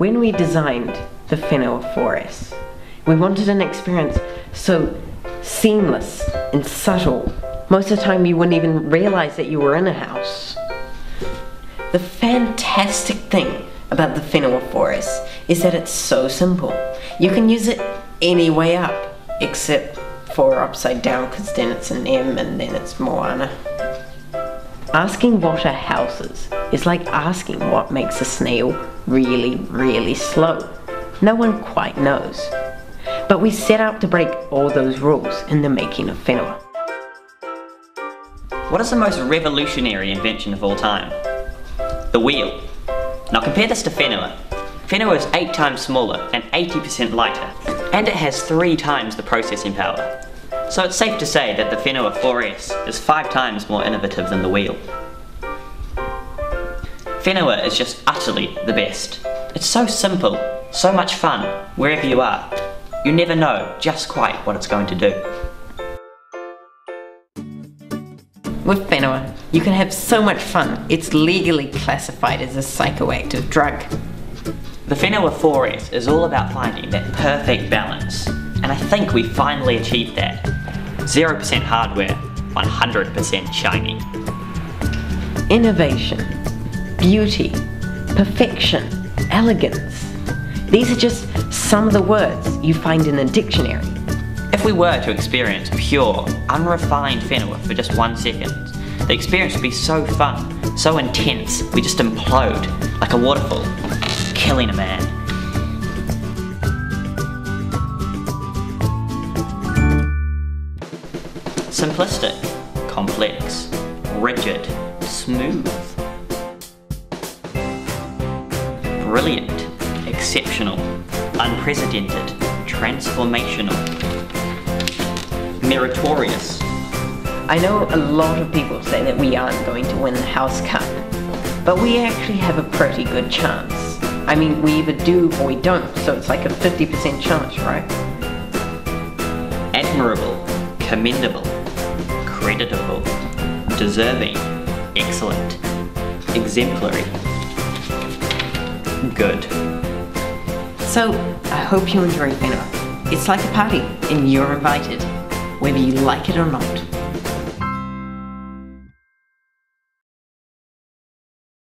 When we designed the Whenua 4S, we wanted an experience so seamless and subtle. Most of the time, you wouldn't even realize that you were in a house. The fantastic thing about the Whenua 4S is that it's so simple. You can use it any way up, except for upside down, because then it's an M and then it's Moana. Asking what a house is is like asking what makes a snail really, really slow. No one quite knows. But we set out to break all those rules in the making of Whenua. What is the most revolutionary invention of all time? The wheel. Now compare this to Whenua. Whenua is 8 times smaller and 80% lighter, and it has 3 times the processing power. So it's safe to say that the Whenua 4S is 5 times more innovative than the wheel. Whenua is just utterly the best. It's so simple, so much fun, wherever you are. You never know just quite what it's going to do. With Whenua, you can have so much fun, it's legally classified as a psychoactive drug. The Whenua 4S is all about finding that perfect balance, and I think we finally achieved that. 0% hardware, 100% shiny. Innovation, beauty, perfection, elegance. These are just some of the words you find in a dictionary. If we were to experience pure, unrefined Whenua for just one second, the experience would be so fun, so intense, we just implode like a waterfall, killing a man. Simplistic, complex, rigid, smooth. Brilliant, exceptional, unprecedented, transformational, meritorious. I know a lot of people say that we aren't going to win the House Cup, but we actually have a pretty good chance. I mean, we either do or we don't, so it's like a 50% chance, right? Admirable, commendable, creditable, deserving, excellent, exemplary, good. So, I hope you enjoy Whenua. It's like a party, and you're invited, whether you like it or not.